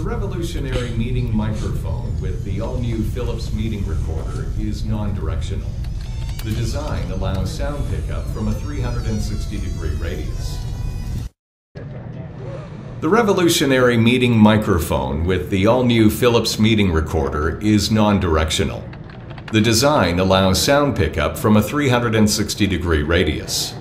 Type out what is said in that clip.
The revolutionary meeting microphone with the all-new Philips meeting recorder is non-directional. The design allows sound pickup from a 360 degree radius. The revolutionary meeting microphone with the all-new Philips meeting recorder is non-directional. The design allows sound pickup from a 360 degree radius.